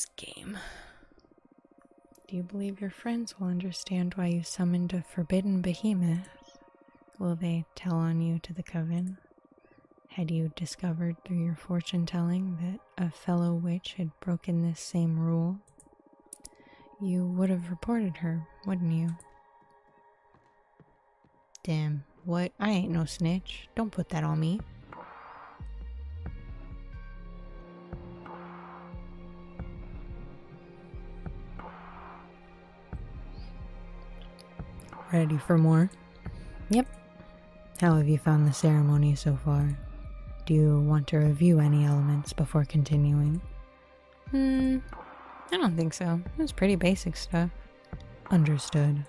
this game. Do you believe your friends will understand why you summoned a forbidden behemoth? Will they tell on you to the coven? Had you discovered through your fortune telling that a fellow witch had broken this same rule? You would have reported her, wouldn't you? Damn, what? I ain't no snitch. Don't put that on me. Ready for more? Yep. How have you found the ceremony so far? Do you want to review any elements before continuing? Hmm, I don't think so. It was pretty basic stuff. Understood.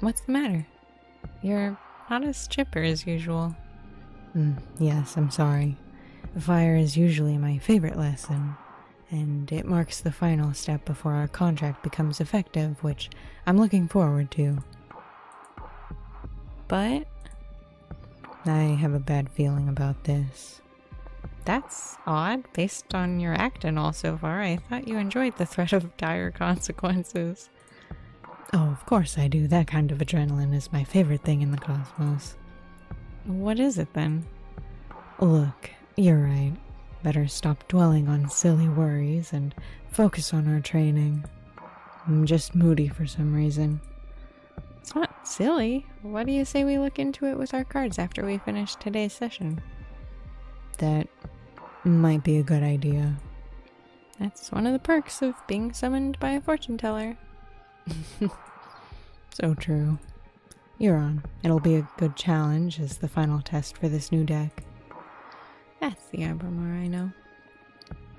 What's the matter? You're not as chipper as usual. Mm, yes, I'm sorry. Fire is usually my favorite lesson, and it marks the final step before our contract becomes effective, which I'm looking forward to. But I have a bad feeling about this. That's odd, based on your acting all so far. I thought you enjoyed the threat of dire consequences. Oh, of course I do. That kind of adrenaline is my favorite thing in the cosmos. What is it then? Look, you're right. Better stop dwelling on silly worries and focus on our training. I'm just moody for some reason. Silly. What do you say we look into it with our cards after we finish today's session? That might be a good idea. That's one of the perks of being summoned by a fortune teller. so true. You're on. It'll be a good challenge as the final test for this new deck. That's the Abramar I know.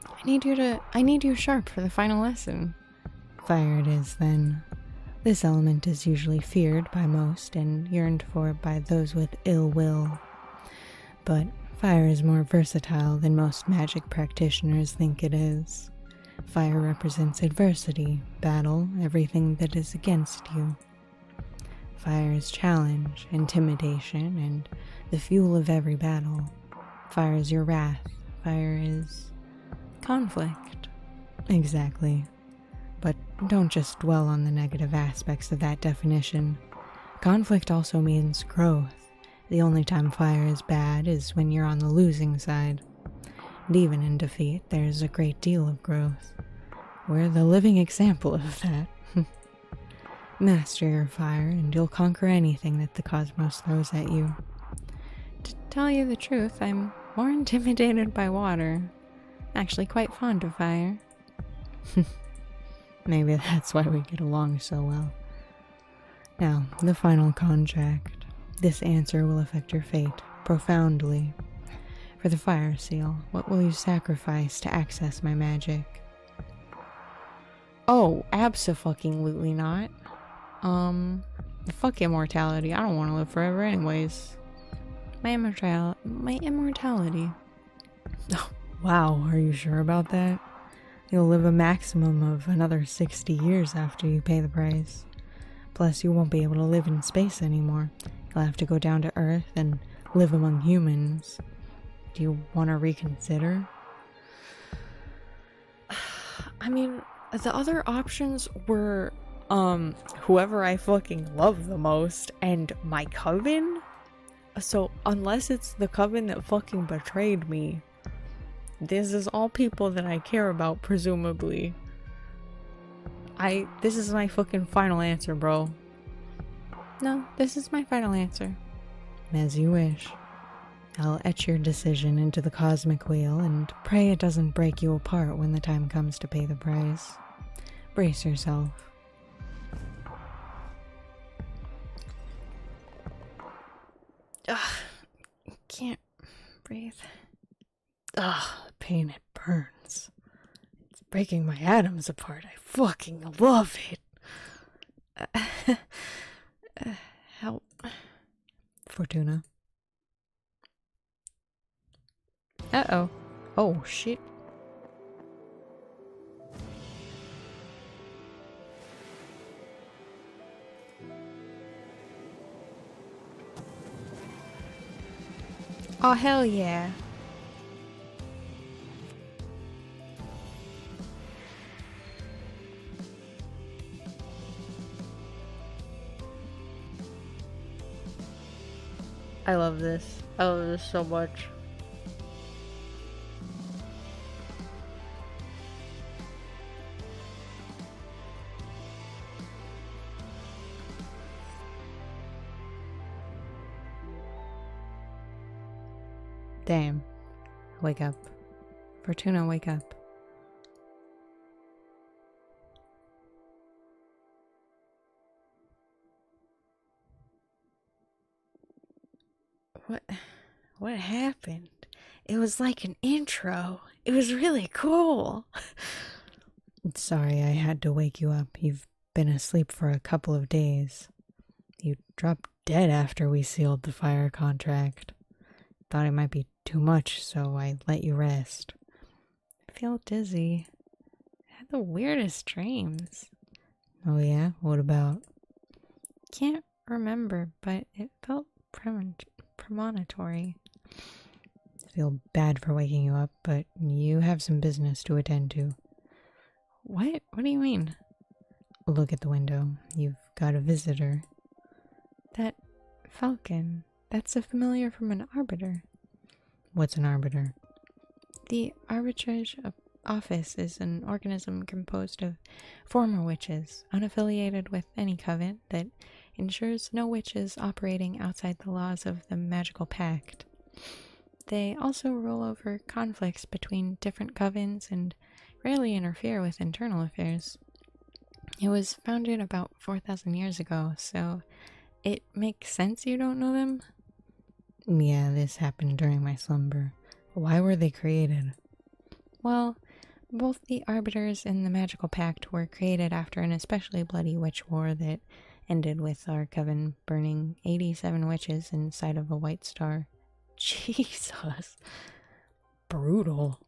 I need you to I need you sharp for the final lesson. Fire it is then. This element is usually feared by most and yearned for by those with ill will. But fire is more versatile than most magic practitioners think it is. Fire represents adversity, battle, everything that is against you. Fire is challenge, intimidation, and the fuel of every battle. Fire is your wrath. Fire is conflict. Exactly. But don't just dwell on the negative aspects of that definition. Conflict also means growth. The only time fire is bad is when you're on the losing side. And even in defeat, there's a great deal of growth. We're the living example of that. Master your fire, and you'll conquer anything that the cosmos throws at you. To tell you the truth, I'm more intimidated by water. Actually, quite fond of fire. Maybe that's why we get along so well. Now, the final contract. This answer will affect your fate profoundly. For the fire seal, what will you sacrifice to access my magic? Oh, absolutely not. Um, fuck immortality. I don't want to live forever anyways. My immortal my immortality. Oh, wow, are you sure about that? You'll live a maximum of another 60 years after you pay the price. Plus, you won't be able to live in space anymore. You'll have to go down to Earth and live among humans. Do you want to reconsider? I mean, the other options were um whoever I fucking love the most and my coven. So unless it's the coven that fucking betrayed me, this is all people that I care about, presumably. I this is my fucking final answer, bro. No, this is my final answer. As you wish. I'll etch your decision into the cosmic wheel and pray it doesn't break you apart when the time comes to pay the price. Brace yourself. Ugh, can't breathe. Ugh, pain, it burns. It's breaking my atoms apart. I fucking love it. Uh, uh, help. Fortuna. Uh oh. Oh shit. Oh hell yeah. I love this. I love this so much. Damn. Wake up. Fortuna, wake up. Was like an intro. It was really cool. Sorry, I had to wake you up. You've been asleep for a couple of days. You dropped dead after we sealed the fire contract. Thought it might be too much, so I let you rest. I feel dizzy. I had the weirdest dreams. Oh, yeah? What about? Can't remember, but it felt premonitory. I feel bad for waking you up, but you have some business to attend to. What? What do you mean? Look at the window. You've got a visitor. That falcon. That's a familiar from an arbiter. What's an arbiter? The arbitrage office is an organism composed of former witches, unaffiliated with any coven, that ensures no witches operating outside the laws of the magical pact. They also rule over conflicts between different covens and rarely interfere with internal affairs. It was founded about 4,000 years ago, so it makes sense you don't know them. Yeah, this happened during my slumber. Why were they created? Well, both the Arbiters and the Magical Pact were created after an especially bloody witch war that ended with our coven burning 87 witches inside of a white star. Jesus. Brutal.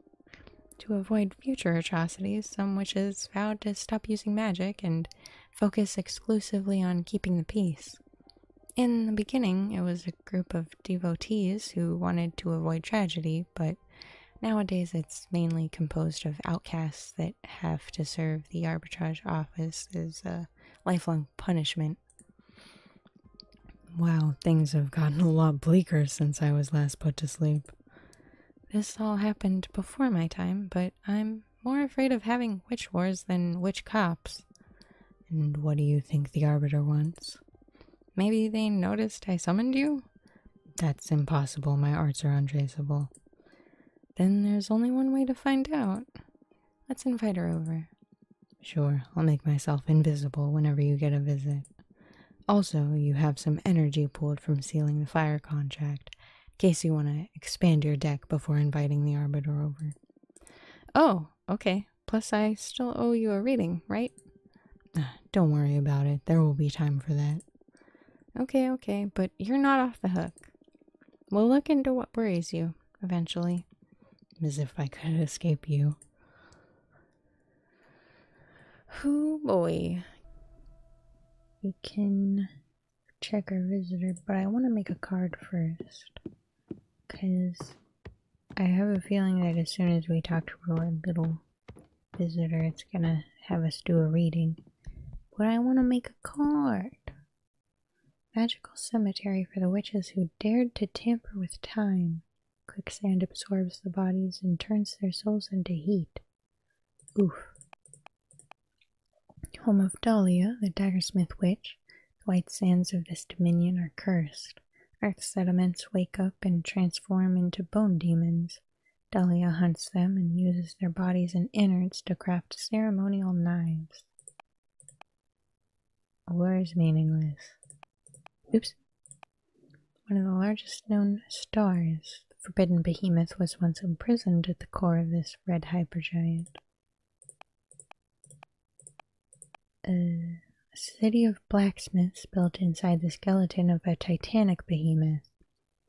To avoid future atrocities, some witches vowed to stop using magic and focus exclusively on keeping the peace. In the beginning, it was a group of devotees who wanted to avoid tragedy, but nowadays it's mainly composed of outcasts that have to serve the arbitrage office as a lifelong punishment. Wow, things have gotten a lot bleaker since I was last put to sleep. This all happened before my time, but I'm more afraid of having witch wars than witch cops. And what do you think the Arbiter wants? Maybe they noticed I summoned you? That's impossible. My arts are untraceable. Then there's only one way to find out. Let's invite her over. Sure, I'll make myself invisible whenever you get a visit. Also, you have some energy pooled from sealing the fire contract, in case you want to expand your deck before inviting the Arbiter over. Oh, okay. Plus, I still owe you a reading, right? Ah, don't worry about it. There will be time for that. Okay, okay, but you're not off the hook. We'll look into what worries you, eventually. As if I could escape you. Who boy. We can check our visitor, but I want to make a card first. Because I have a feeling that as soon as we talk to our little visitor, it's gonna have us do a reading. But I want to make a card. Magical cemetery for the witches who dared to tamper with time. Quicksand absorbs the bodies and turns their souls into heat. Oof. Home of Dahlia, the Daggersmith witch. The white sands of this dominion are cursed. Earth sediments wake up and transform into bone demons. Dahlia hunts them and uses their bodies and innards to craft ceremonial knives. War is meaningless. Oops. One of the largest known stars, the forbidden behemoth, was once imprisoned at the core of this red hypergiant. A city of blacksmiths built inside the skeleton of a titanic behemoth.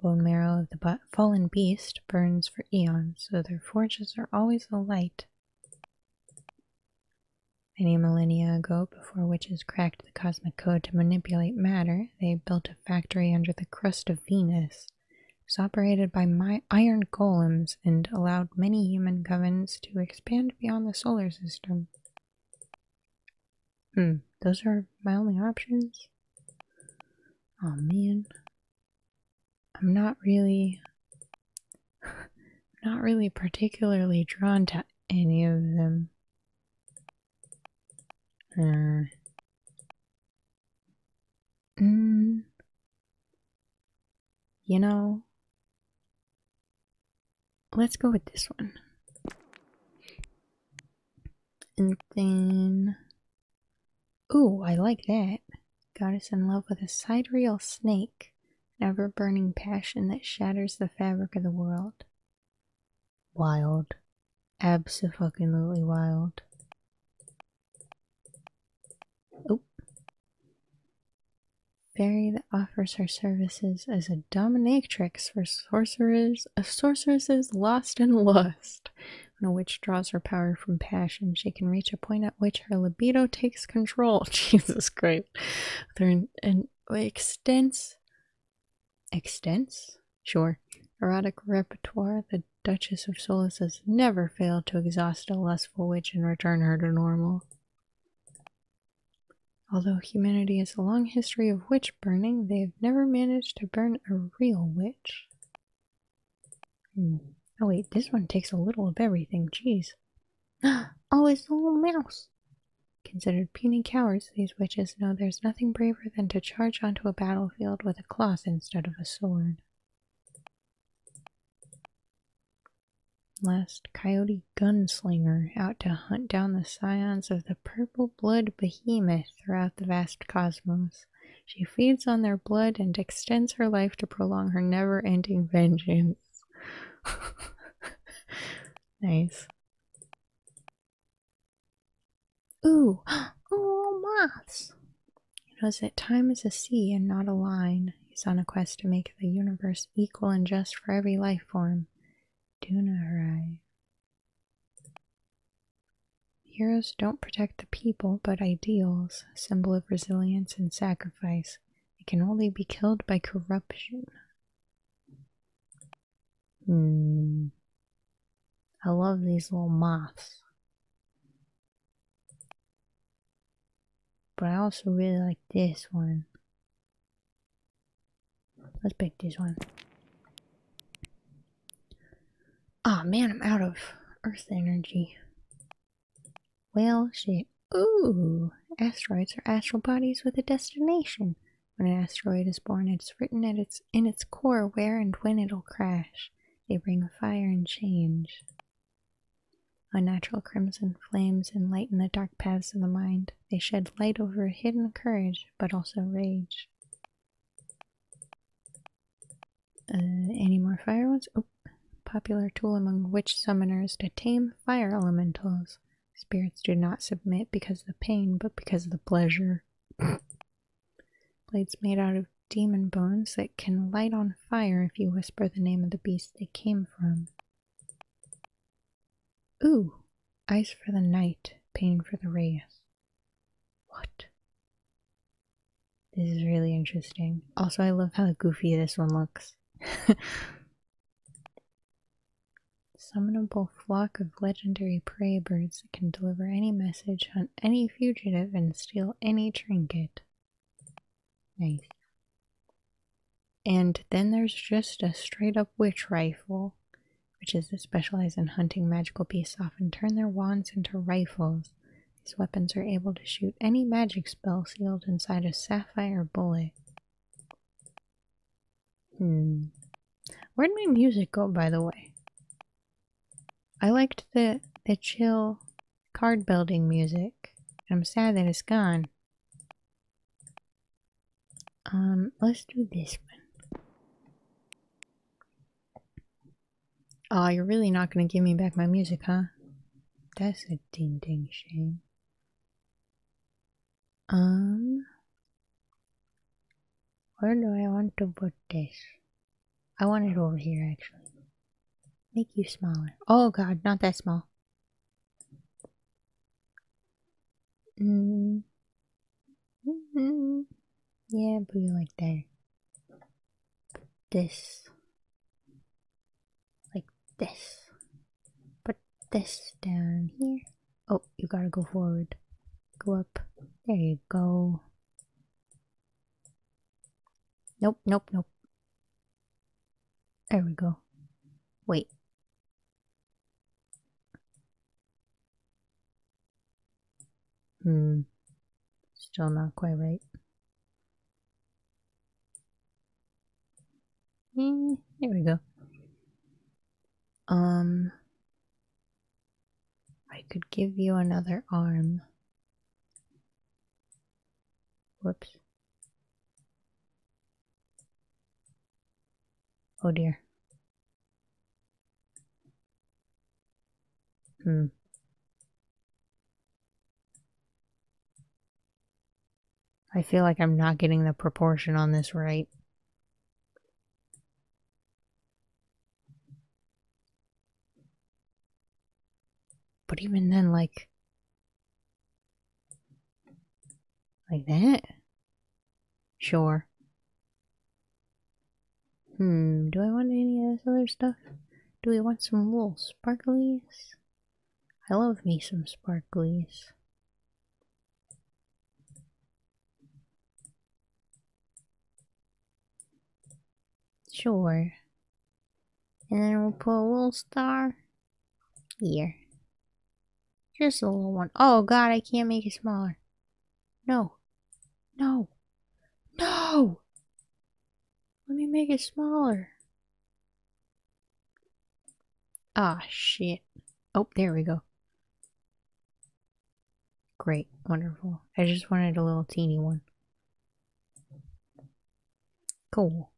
Bone marrow of the fallen beast burns for eons, so their forges are always alight Many millennia ago, before witches cracked the cosmic code to manipulate matter, they built a factory under the crust of Venus. It was operated by iron golems and allowed many human covens to expand beyond the solar system. Hmm, those are my only options? Oh man. I'm not really not really particularly drawn to any of them. Uh, mm, you know, let's go with this one. And then, ooh, I like that. Goddess in love with a sidereal snake, an ever burning passion that shatters the fabric of the world. Wild. Absolutely wild. Oop. Fairy that offers her services as a dominatrix for sorcerers, a sorceresses lost and lust. A witch draws her power from passion, she can reach a point at which her libido takes control. Jesus Christ. There an extense extense? Sure. Erotic repertoire, the Duchess of Solus has never failed to exhaust a lustful witch and return her to normal. Although humanity has a long history of witch burning, they have never managed to burn a real witch. Hmm. Oh wait, this one takes a little of everything, jeez. oh, it's a little mouse! Considered puny cowards, these witches know there's nothing braver than to charge onto a battlefield with a cloth instead of a sword. Last coyote gunslinger out to hunt down the scions of the purple blood behemoth throughout the vast cosmos. She feeds on their blood and extends her life to prolong her never ending vengeance. nice. Ooh, oh, moths! He knows that time is a sea and not a line. He's on a quest to make the universe equal and just for every life form. Dunarai. Heroes don't protect the people, but ideals, symbol of resilience and sacrifice. They can only be killed by corruption. Hmm. I love these little moths. But I also really like this one. Let's pick this one. Oh man, I'm out of earth energy. Well, shit. Ooh, asteroids are astral bodies with a destination. When an asteroid is born, it's written at its in its core where and when it'll crash. They bring fire and change. Unnatural crimson flames enlighten the dark paths of the mind. They shed light over hidden courage, but also rage. Uh, any more fire ones? Oh, popular tool among witch summoners to tame fire elementals. Spirits do not submit because of the pain, but because of the pleasure. Blades made out of demon bones that can light on fire if you whisper the name of the beast they came from. Ooh, eyes for the night, pain for the race. What? This is really interesting. Also, I love how goofy this one looks. summonable flock of legendary prey birds that can deliver any message on any fugitive and steal any trinket. Nice. And then there's just a straight up witch rifle, which is to specialize in hunting magical beasts, often turn their wands into rifles. These weapons are able to shoot any magic spell sealed inside a sapphire bullet. Hmm. Where'd my music go, by the way? I liked the the chill card building music. I'm sad that it's gone. Um, let's do this one. Oh, you're really not gonna give me back my music, huh? That's a ding ding shame. Um, where do I want to put this? I want it over here, actually. Make you smaller. Oh god, not that small. Mm. Mm-hmm. Yeah, put it like that. This. This. Put this down here. Oh, you gotta go forward. Go up. There you go. Nope, nope, nope. There we go. Wait. Hmm. Still not quite right. Mm, there we go. Um, I could give you another arm. Whoops. Oh dear. Hmm. I feel like I'm not getting the proportion on this right. But even then, like, like that? Sure. Hmm, do I want any of this other stuff? Do we want some little sparklies? I love me some sparklies. Sure. And then we'll put a little star here. Just a little one. Oh god, I can't make it smaller. No. No. No! Let me make it smaller. Ah, shit. Oh, there we go. Great, wonderful. I just wanted a little teeny one. Cool.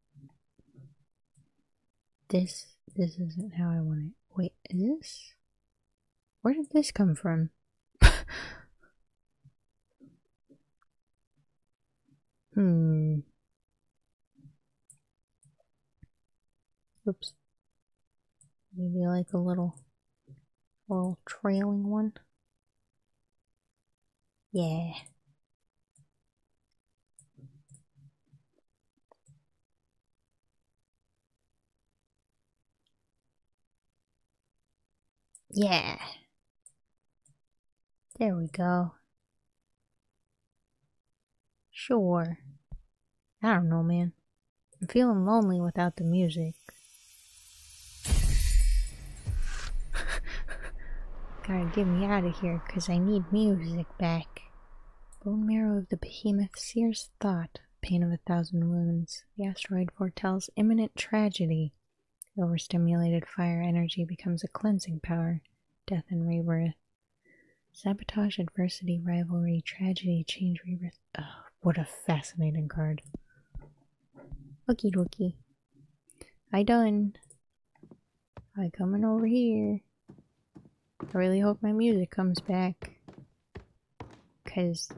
This, this isn't how I want it. Wait, is this? Where did this come from? hmm. Oops. Maybe like a little, little trailing one. Yeah. Yeah. There we go. Sure. I don't know, man. I'm feeling lonely without the music. Gotta get me out of here, cause I need music back. Bone marrow of the behemoth sears thought, pain of a thousand wounds. The asteroid foretells imminent tragedy. Overstimulated fire energy becomes a cleansing power. Death and rebirth. Sabotage, adversity, rivalry, tragedy, change, rebirth. Oh, what a fascinating card. Okie dokie. I done. I coming over here. I really hope my music comes back. Because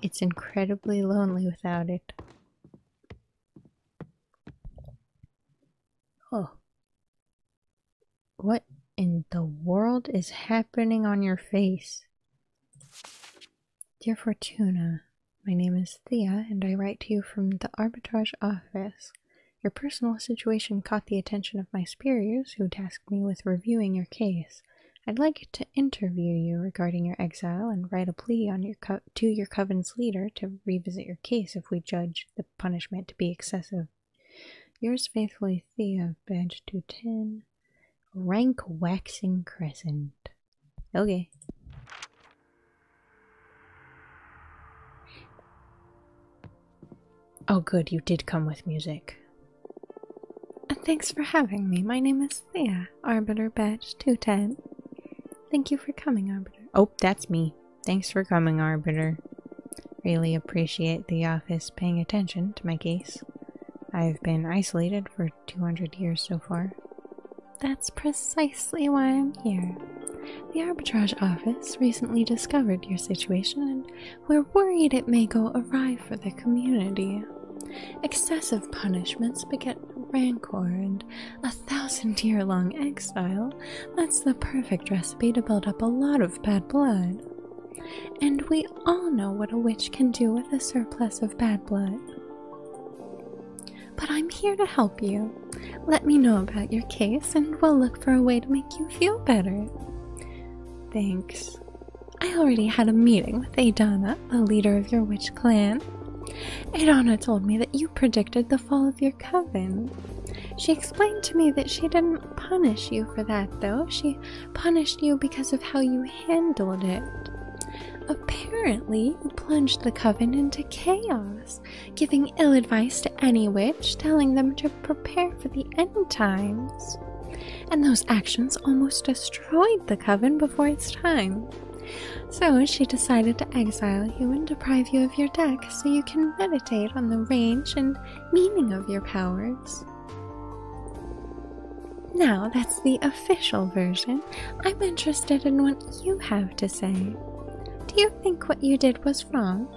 it's incredibly lonely without it. Oh. What in the world is happening on your face? Dear Fortuna, my name is Thea and I write to you from the arbitrage office. Your personal situation caught the attention of my superiors who tasked me with reviewing your case. I'd like to interview you regarding your exile and write a plea on your to your covenant's leader to revisit your case if we judge the punishment to be excessive. Yours faithfully, Thea, badge 210. Rank Waxing Crescent. Okay. Oh, good, you did come with music. Uh, thanks for having me. My name is Thea, Arbiter Badge 210. Thank you for coming, Arbiter. Oh, that's me. Thanks for coming, Arbiter. Really appreciate the office paying attention to my case. I've been isolated for 200 years so far. That's precisely why I'm here. The arbitrage office recently discovered your situation and we're worried it may go awry for the community. Excessive punishments beget rancor, and a thousand year long exile that's the perfect recipe to build up a lot of bad blood. And we all know what a witch can do with a surplus of bad blood. But I'm here to help you. Let me know about your case, and we'll look for a way to make you feel better. Thanks. I already had a meeting with Adana, the leader of your witch clan. Adana told me that you predicted the fall of your coven. She explained to me that she didn't punish you for that, though. She punished you because of how you handled it. Apparently, plunged the coven into chaos, giving ill advice to any witch, telling them to prepare for the end times. And those actions almost destroyed the coven before its time. So she decided to exile you and deprive you of your deck so you can meditate on the range and meaning of your powers. Now that's the official version. I'm interested in what you have to say. Do you think what you did was wrong?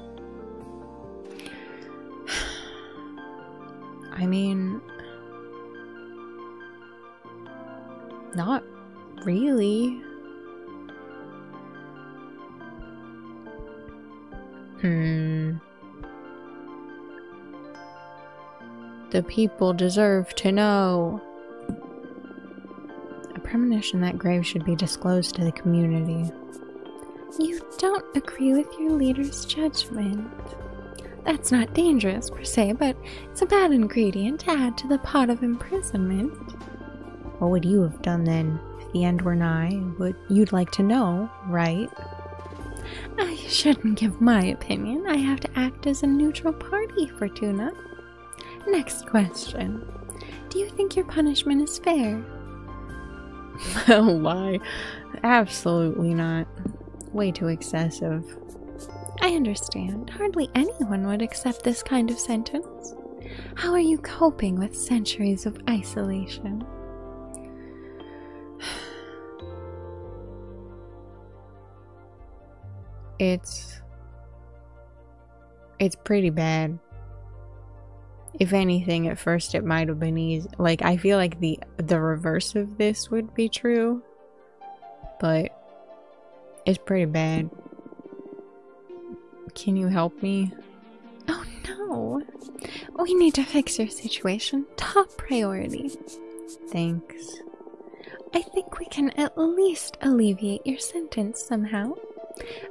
I mean, not really. Hmm. The people deserve to know. A premonition that grave should be disclosed to the community. You don't agree with your leader's judgment. That's not dangerous per se, but it's a bad ingredient to add to the pot of imprisonment. What would you have done then if the end were nigh? Would you'd like to know, right? I shouldn't give my opinion. I have to act as a neutral party, Fortuna. Next question. Do you think your punishment is fair? oh, why? Absolutely not. Way too excessive. I understand. Hardly anyone would accept this kind of sentence. How are you coping with centuries of isolation? It's it's pretty bad. If anything, at first it might have been easy. Like I feel like the the reverse of this would be true, but it's pretty bad. Can you help me? Oh no. Oh, we need to fix your situation. Top priority. Thanks. I think we can at least alleviate your sentence somehow.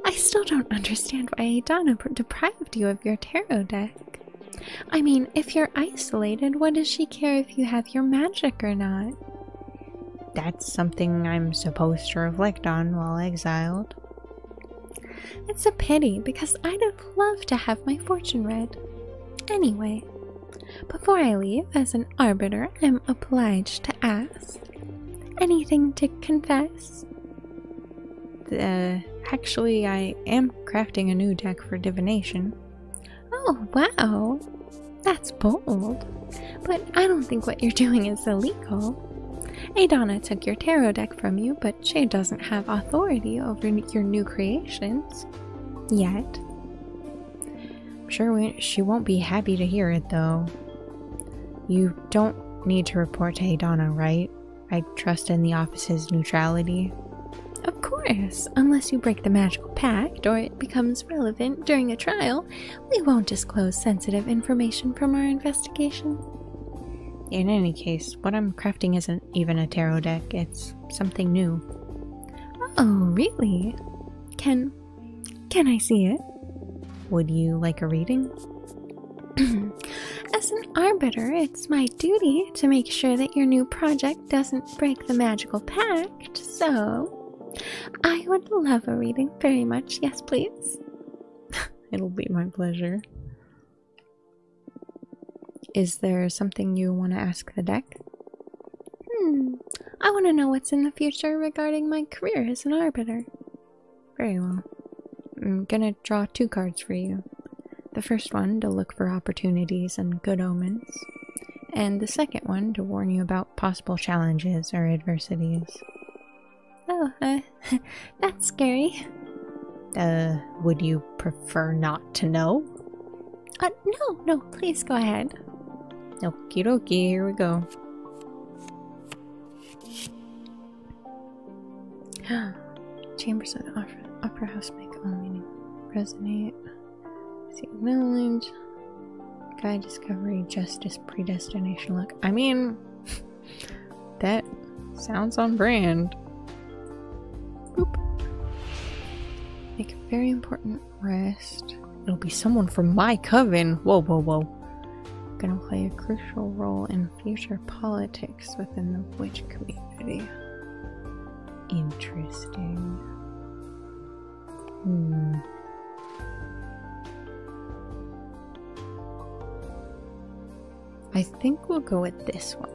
I still don't understand why Adana deprived you of your tarot deck. I mean, if you're isolated, what does she care if you have your magic or not? That's something I'm supposed to reflect on while exiled. It's a pity because I'd have loved to have my fortune read. Anyway, before I leave, as an arbiter, I'm obliged to ask anything to confess? Uh, actually, I am crafting a new deck for divination. Oh, wow. That's bold. But I don't think what you're doing is illegal. Adana took your tarot deck from you, but she doesn't have authority over your new creations. Yet. I'm sure we, she won't be happy to hear it, though. You don't need to report to Adana, right? I trust in the office's neutrality. Of course, unless you break the magical pact or it becomes relevant during a trial, we won't disclose sensitive information from our investigation. In any case, what I'm crafting isn't even a tarot deck, it's something new. Oh, really? Can can I see it? Would you like a reading? As an arbiter, it's my duty to make sure that your new project doesn't break the magical pact, so I would love a reading very much. Yes, please. It'll be my pleasure. Is there something you want to ask the deck? Hmm. I want to know what's in the future regarding my career as an arbiter. Very well. I'm gonna draw two cards for you. The first one to look for opportunities and good omens, and the second one to warn you about possible challenges or adversities. Oh, uh, that's scary. Uh, would you prefer not to know? Uh, no, no, please go ahead. Okie dokie, here we go. Chambers of the Opera, opera House make all meaning resonate. See knowledge. Guide discovery, justice, predestination luck. I mean, that sounds on brand. Boop. Make a very important rest. It'll be someone from my coven. Whoa, whoa, whoa. Gonna play a crucial role in future politics within the witch community. Interesting. Hmm. I think we'll go with this one.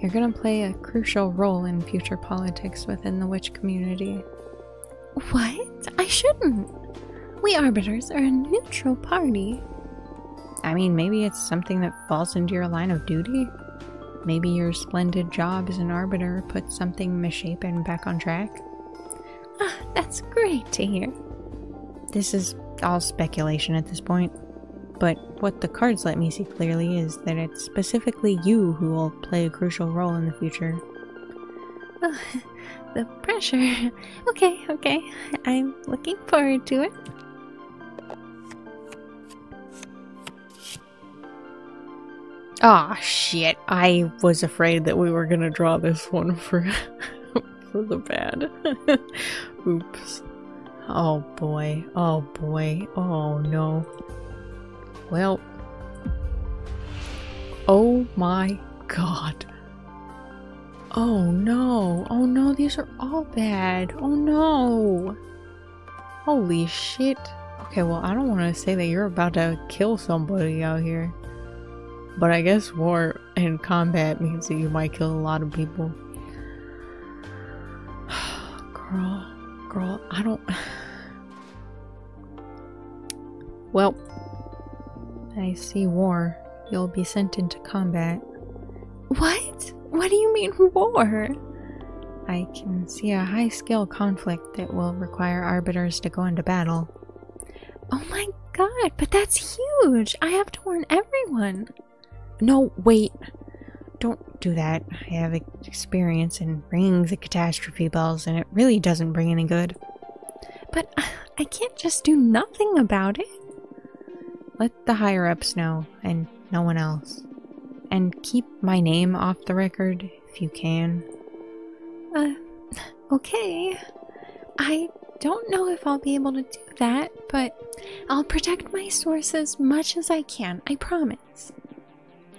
You're gonna play a crucial role in future politics within the witch community. What? I shouldn't. We arbiters are a neutral party. I mean, maybe it's something that falls into your line of duty. Maybe your splendid job as an arbiter puts something misshapen back on track. Ah, that's great to hear. This is all speculation at this point, but what the cards let me see clearly is that it's specifically you who will play a crucial role in the future. Oh, the pressure. Okay, okay. I'm looking forward to it. Ah, oh, shit. I was afraid that we were gonna draw this one for for the bad. Oops. Oh boy. Oh boy. Oh no. Well. Oh my god. Oh no. Oh no, these are all bad. Oh no. Holy shit. Okay, well, I don't want to say that you're about to kill somebody out here. But I guess war and combat means that you might kill a lot of people. girl, girl, I don't. well, I see war. You'll be sent into combat. What? What do you mean war? I can see a high scale conflict that will require arbiters to go into battle. Oh my god, but that's huge! I have to warn everyone. No, wait. Don't do that. I have experience in ringing the catastrophe bells, and it really doesn't bring any good. But I can't just do nothing about it. Let the higher ups know, and no one else. And keep my name off the record if you can. Uh, okay. I don't know if I'll be able to do that, but I'll protect my source as much as I can, I promise.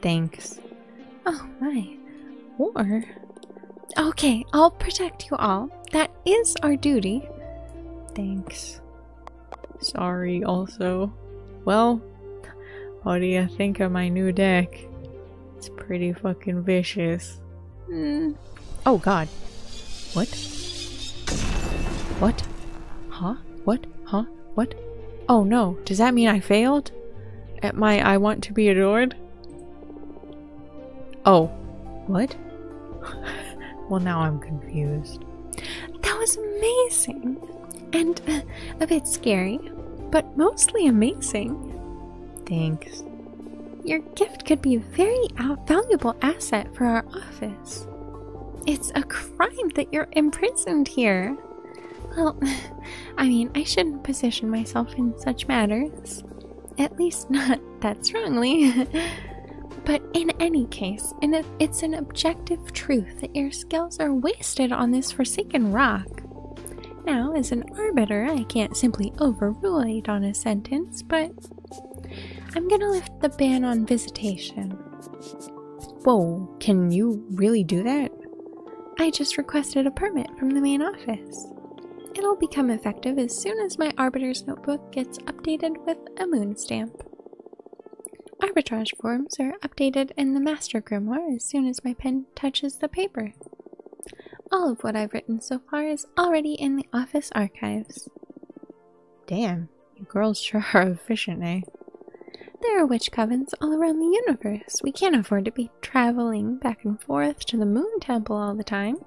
Thanks. Oh my. War? Okay, I'll protect you all. That is our duty. Thanks. Sorry, also. Well, what do you think of my new deck? It's pretty fucking vicious. Mm. Oh god. What? What? Huh? What? Huh? What? Oh no, does that mean I failed? At my I want to be adored? Oh, what? well, now I'm confused. That was amazing! And uh, a bit scary, but mostly amazing. Thanks. Your gift could be a very valuable asset for our office. It's a crime that you're imprisoned here. Well, I mean, I shouldn't position myself in such matters. At least not that strongly. But in any case, it's an objective truth that your skills are wasted on this forsaken rock. Now, as an arbiter, I can't simply overrule it on a sentence, but I'm gonna lift the ban on visitation. Whoa, can you really do that? I just requested a permit from the main office. It'll become effective as soon as my Arbiter's Notebook gets updated with a moon stamp. Arbitrage forms are updated in the Master Grimoire as soon as my pen touches the paper. All of what I've written so far is already in the office archives. Damn, you girls sure are efficient, eh? There are witch covens all around the universe. We can't afford to be traveling back and forth to the moon temple all the time.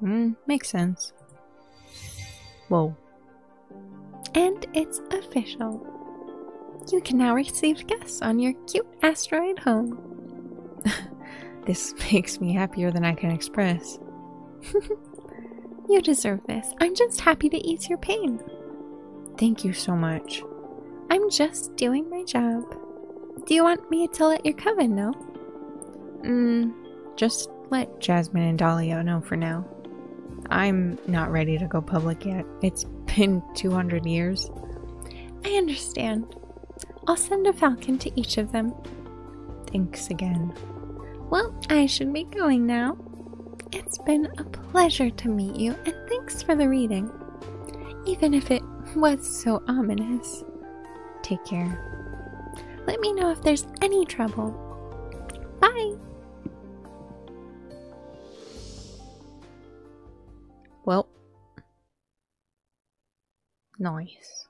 Hmm, makes sense. Whoa. And it's official. You can now receive guests on your cute asteroid home. this makes me happier than I can express. you deserve this. I'm just happy to ease your pain. Thank you so much. I'm just doing my job. Do you want me to let your coven know? Mm, just let Jasmine and Dahlia know for now. I'm not ready to go public yet. It's been 200 years. I understand. I'll send a falcon to each of them. Thanks again. Well, I should be going now. It's been a pleasure to meet you, and thanks for the reading. Even if it was so ominous. Take care. Let me know if there's any trouble. Bye! Well. Nice.